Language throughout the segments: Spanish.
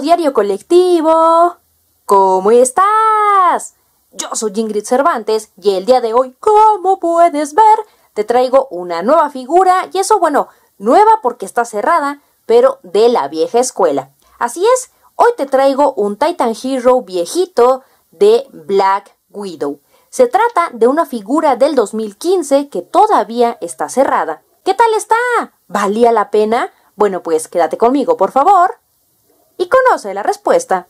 diario colectivo. ¿Cómo estás? Yo soy Ingrid Cervantes y el día de hoy, como puedes ver, te traigo una nueva figura y eso, bueno, nueva porque está cerrada, pero de la vieja escuela. Así es, hoy te traigo un Titan Hero viejito de Black Widow. Se trata de una figura del 2015 que todavía está cerrada. ¿Qué tal está? ¿Valía la pena? Bueno, pues quédate conmigo, por favor. Y conoce la respuesta.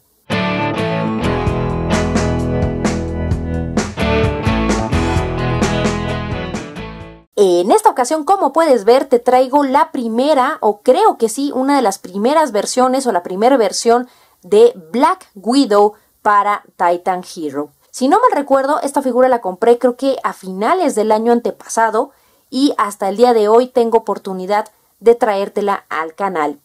En esta ocasión, como puedes ver, te traigo la primera, o creo que sí, una de las primeras versiones o la primera versión de Black Widow para Titan Hero. Si no mal recuerdo, esta figura la compré creo que a finales del año antepasado y hasta el día de hoy tengo oportunidad de traértela al canal.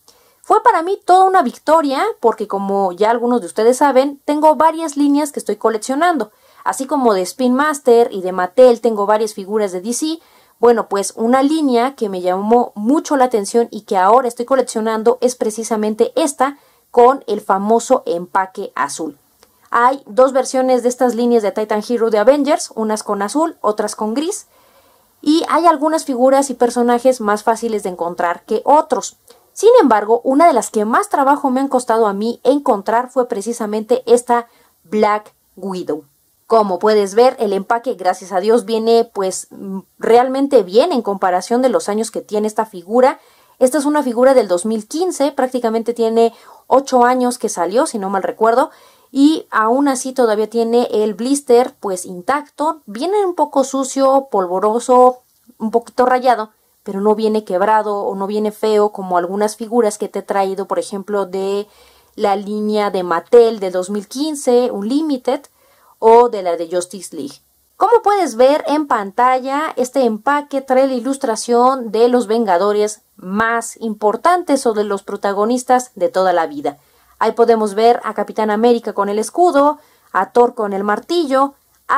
Fue para mí toda una victoria porque como ya algunos de ustedes saben, tengo varias líneas que estoy coleccionando. Así como de Spin Master y de Mattel tengo varias figuras de DC, bueno, pues una línea que me llamó mucho la atención y que ahora estoy coleccionando es precisamente esta con el famoso empaque azul. Hay dos versiones de estas líneas de Titan Hero de Avengers, unas con azul, otras con gris, y hay algunas figuras y personajes más fáciles de encontrar que otros. Sin embargo, una de las que más trabajo me han costado a mí encontrar fue precisamente esta Black Widow. Como puedes ver, el empaque, gracias a Dios, viene pues realmente bien en comparación de los años que tiene esta figura. Esta es una figura del 2015, prácticamente tiene 8 años que salió, si no mal recuerdo, y aún así todavía tiene el blister pues intacto. Viene un poco sucio, polvoroso, un poquito rayado, pero no viene quebrado o no viene feo como algunas figuras que te he traído, por ejemplo, de la línea de Mattel de 2015, un Limited, o de la de Justice League. Como puedes ver en pantalla, este empaque trae la ilustración de los Vengadores más importantes o de los protagonistas de toda la vida. Ahí podemos ver a Capitán América con el escudo, a Thor con el martillo,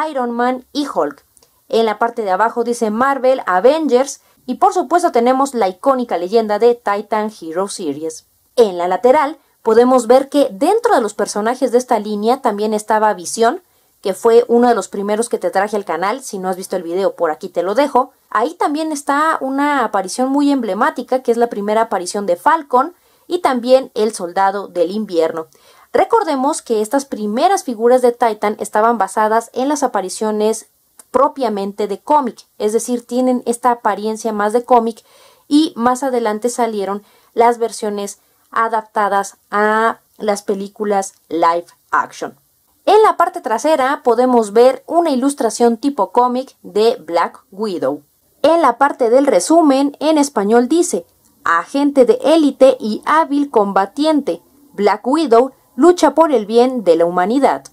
Iron Man y Hulk. En la parte de abajo dice Marvel, Avengers y por supuesto tenemos la icónica leyenda de Titan Hero Series. En la lateral podemos ver que dentro de los personajes de esta línea también estaba Visión, que fue uno de los primeros que te traje al canal. Si no has visto el video, por aquí te lo dejo. Ahí también está una aparición muy emblemática, que es la primera aparición de Falcon y también el Soldado del Invierno. Recordemos que estas primeras figuras de Titan estaban basadas en las apariciones propiamente de cómic, es decir, tienen esta apariencia más de cómic y más adelante salieron las versiones adaptadas a las películas live action. En la parte trasera podemos ver una ilustración tipo cómic de Black Widow. En la parte del resumen, en español dice, agente de élite y hábil combatiente, Black Widow lucha por el bien de la humanidad.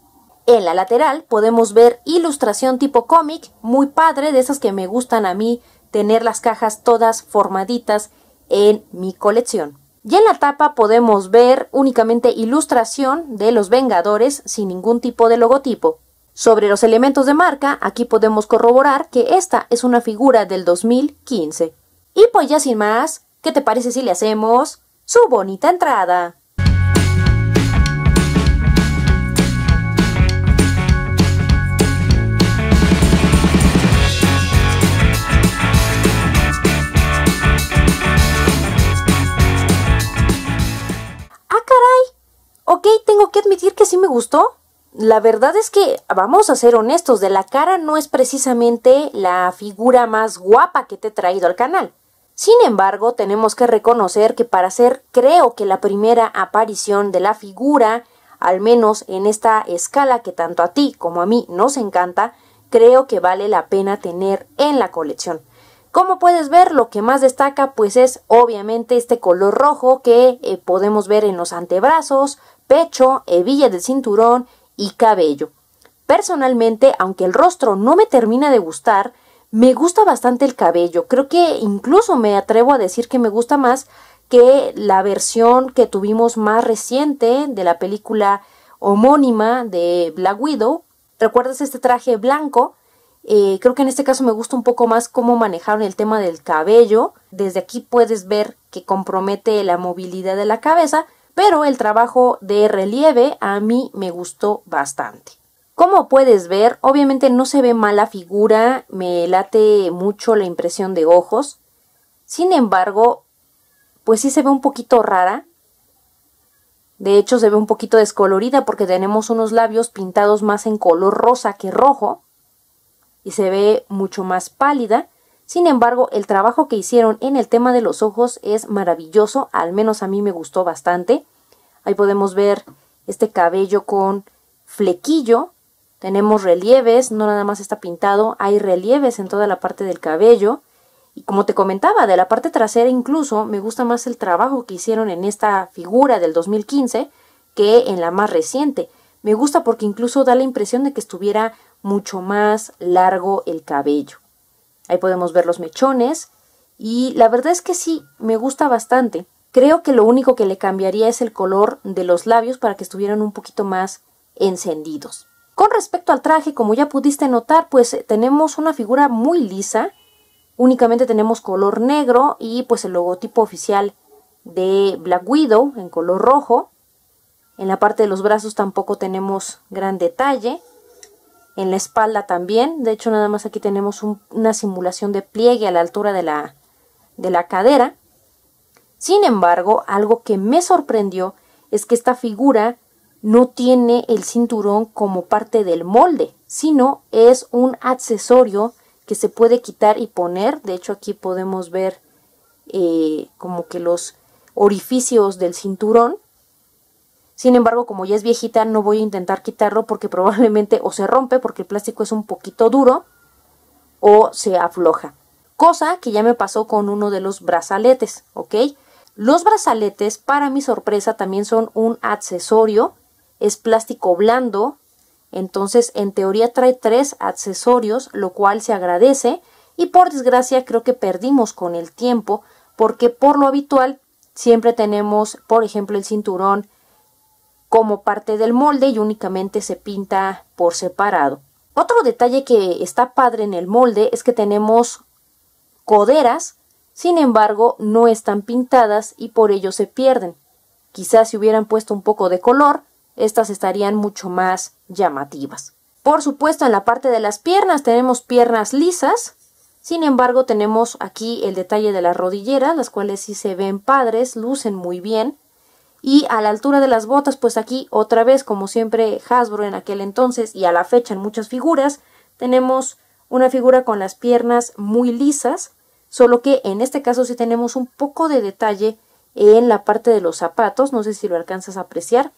En la lateral podemos ver ilustración tipo cómic, muy padre, de esas que me gustan a mí tener las cajas todas formaditas en mi colección. Y en la tapa podemos ver únicamente ilustración de los Vengadores sin ningún tipo de logotipo. Sobre los elementos de marca, aquí podemos corroborar que esta es una figura del 2015. Y pues ya sin más, ¿qué te parece si le hacemos su bonita entrada? Tengo que admitir que sí me gustó. La verdad es que, vamos a ser honestos, de la cara no es precisamente la figura más guapa que te he traído al canal. Sin embargo, tenemos que reconocer que para ser, creo que la primera aparición de la figura, al menos en esta escala que tanto a ti como a mí nos encanta, creo que vale la pena tener en la colección. Como puedes ver, lo que más destaca pues es obviamente este color rojo que eh, podemos ver en los antebrazos, pecho, hebilla del cinturón y cabello. Personalmente, aunque el rostro no me termina de gustar, me gusta bastante el cabello. Creo que incluso me atrevo a decir que me gusta más que la versión que tuvimos más reciente de la película homónima de Black Widow. ¿Recuerdas este traje blanco? Eh, creo que en este caso me gusta un poco más cómo manejaron el tema del cabello. Desde aquí puedes ver que compromete la movilidad de la cabeza, pero el trabajo de relieve a mí me gustó bastante. Como puedes ver, obviamente no se ve mal la figura, me late mucho la impresión de ojos. Sin embargo, pues sí se ve un poquito rara. De hecho, se ve un poquito descolorida porque tenemos unos labios pintados más en color rosa que rojo y se ve mucho más pálida. Sin embargo, el trabajo que hicieron en el tema de los ojos es maravilloso, al menos a mí me gustó bastante. Ahí podemos ver este cabello con flequillo, tenemos relieves, no nada más está pintado, hay relieves en toda la parte del cabello. Y como te comentaba, de la parte trasera incluso me gusta más el trabajo que hicieron en esta figura del 2015 que en la más reciente. Me gusta porque incluso da la impresión de que estuviera mucho más largo el cabello. Ahí podemos ver los mechones y la verdad es que sí, me gusta bastante. Creo que lo único que le cambiaría es el color de los labios para que estuvieran un poquito más encendidos. Con respecto al traje, como ya pudiste notar, pues eh, tenemos una figura muy lisa. Únicamente tenemos color negro y pues el logotipo oficial de Black Widow en color rojo. En la parte de los brazos tampoco tenemos gran detalle. En la espalda también. De hecho, nada más aquí tenemos una simulación de pliegue a la altura de la, de la cadera. Sin embargo, algo que me sorprendió es que esta figura no tiene el cinturón como parte del molde, sino es un accesorio que se puede quitar y poner. De hecho, aquí podemos ver eh, como que los orificios del cinturón. Sin embargo, como ya es viejita, no voy a intentar quitarlo porque probablemente o se rompe porque el plástico es un poquito duro o se afloja. Cosa que ya me pasó con uno de los brazaletes, ¿ok? Los brazaletes, para mi sorpresa, también son un accesorio es plástico blando, entonces en teoría trae tres accesorios, lo cual se agradece y por desgracia creo que perdimos con el tiempo porque por lo habitual siempre tenemos, por ejemplo, el cinturón como parte del molde y únicamente se pinta por separado. Otro detalle que está padre en el molde es que tenemos coderas, sin embargo no están pintadas y por ello se pierden. Quizás si hubieran puesto un poco de color, estas estarían mucho más llamativas. Por supuesto, en la parte de las piernas tenemos piernas lisas, sin embargo tenemos aquí el detalle de las rodilleras, las cuales sí se ven padres, lucen muy bien. Y a la altura de las botas, pues aquí otra vez, como siempre Hasbro en aquel entonces y a la fecha en muchas figuras, tenemos una figura con las piernas muy lisas, solo que en este caso sí tenemos un poco de detalle en la parte de los zapatos, no sé si lo alcanzas a apreciar,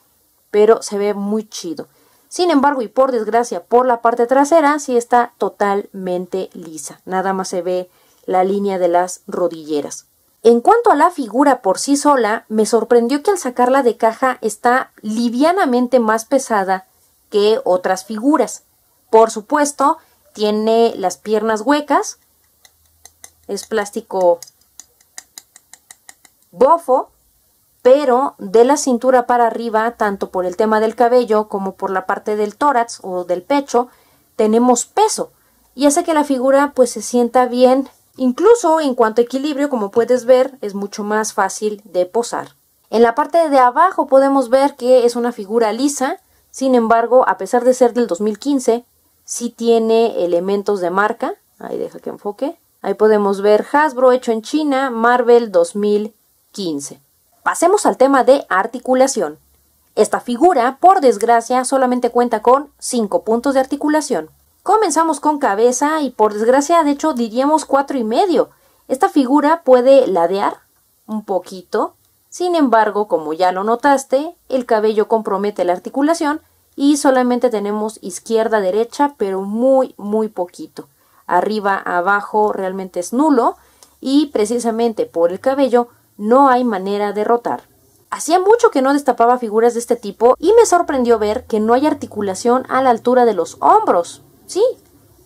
pero se ve muy chido. Sin embargo, y por desgracia, por la parte trasera sí está totalmente lisa. Nada más se ve la línea de las rodilleras. En cuanto a la figura por sí sola, me sorprendió que al sacarla de caja está livianamente más pesada que otras figuras. Por supuesto, tiene las piernas huecas, es plástico bofo, pero de la cintura para arriba, tanto por el tema del cabello como por la parte del tórax o del pecho, tenemos peso y hace que la figura pues se sienta bien. Incluso en cuanto a equilibrio, como puedes ver, es mucho más fácil de posar. En la parte de abajo podemos ver que es una figura lisa, sin embargo, a pesar de ser del 2015, sí tiene elementos de marca. Ahí deja que enfoque. Ahí podemos ver Hasbro hecho en China, Marvel 2015. Pasemos al tema de articulación. Esta figura, por desgracia, solamente cuenta con 5 puntos de articulación. Comenzamos con cabeza y por desgracia, de hecho, diríamos cuatro y medio. Esta figura puede ladear un poquito. Sin embargo, como ya lo notaste, el cabello compromete la articulación y solamente tenemos izquierda-derecha, pero muy, muy poquito. Arriba, abajo realmente es nulo y precisamente por el cabello no hay manera de rotar. Hacía mucho que no destapaba figuras de este tipo y me sorprendió ver que no hay articulación a la altura de los hombros. Sí,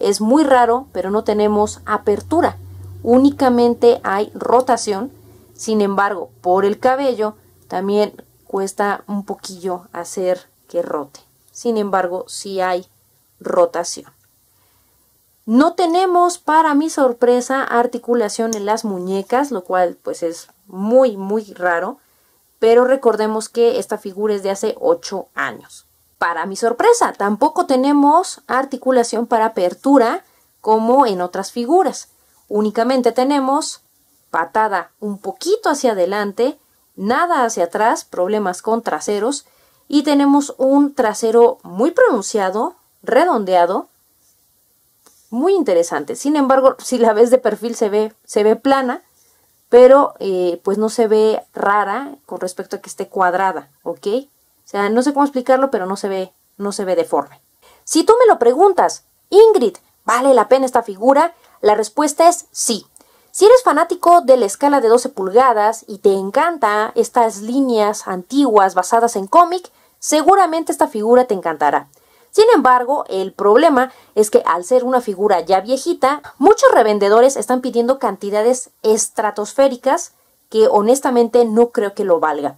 es muy raro, pero no tenemos apertura. Únicamente hay rotación. Sin embargo, por el cabello también cuesta un poquillo hacer que rote. Sin embargo, sí hay rotación. No tenemos, para mi sorpresa, articulación en las muñecas, lo cual pues es muy, muy raro. pero recordemos que esta figura es de hace 8 años. Para mi sorpresa, tampoco tenemos articulación para apertura como en otras figuras. Únicamente tenemos patada un poquito hacia adelante, nada hacia atrás, problemas con traseros, y tenemos un trasero muy pronunciado, redondeado, muy interesante. Sin embargo, si la ves de perfil se ve, se ve plana, pero eh, pues no se ve rara con respecto a que esté cuadrada, ¿ok? O sea, no sé cómo explicarlo, pero no se ve, no se ve deforme. Si tú me lo preguntas, Ingrid, ¿vale la pena esta figura? La respuesta es sí. Si eres fanático de la escala de 12 pulgadas y te encanta estas líneas antiguas basadas en cómic, seguramente esta figura te encantará. Sin embargo, el problema es que al ser una figura ya viejita, muchos revendedores están pidiendo cantidades estratosféricas que honestamente no creo que lo valga.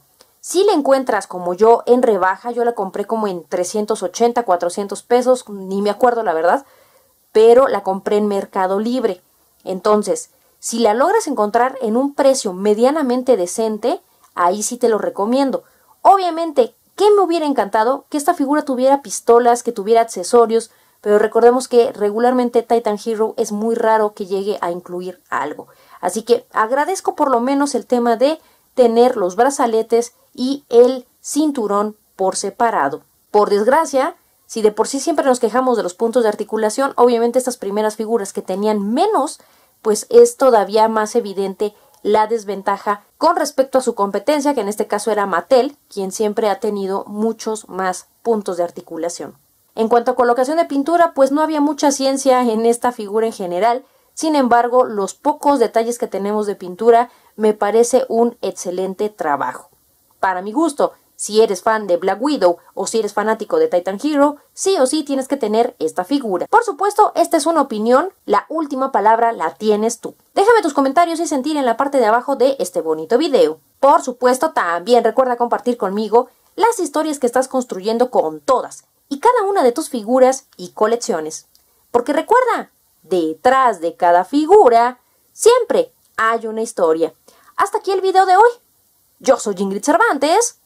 Si la encuentras como yo en rebaja, yo la compré como en 380, 400 pesos, ni me acuerdo la verdad, pero la compré en Mercado Libre. Entonces, si la logras encontrar en un precio medianamente decente, ahí sí te lo recomiendo. Obviamente, ¿qué me hubiera encantado? Que esta figura tuviera pistolas, que tuviera accesorios, pero recordemos que regularmente Titan Hero es muy raro que llegue a incluir algo. Así que agradezco por lo menos el tema de tener los brazaletes y el cinturón por separado. Por desgracia, si de por sí siempre nos quejamos de los puntos de articulación, obviamente estas primeras figuras que tenían menos pues es todavía más evidente la desventaja con respecto a su competencia, que en este caso era Mattel, quien siempre ha tenido muchos más puntos de articulación. En cuanto a colocación de pintura, pues no había mucha ciencia en esta figura en general, sin embargo, los pocos detalles que tenemos de pintura me parece un excelente trabajo. Para mi gusto, si eres fan de Black Widow o si eres fanático de Titan Hero, sí o sí tienes que tener esta figura. Por supuesto, esta es una opinión, la última palabra la tienes tú. Déjame tus comentarios y sentir en la parte de abajo de este bonito video. Por supuesto, también recuerda compartir conmigo las historias que estás construyendo con todas y cada una de tus figuras y colecciones. Porque recuerda, detrás de cada figura siempre hay una historia. Hasta aquí el video de hoy. Yo soy Ingrid Cervantes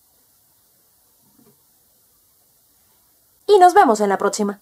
y nos vemos en la próxima.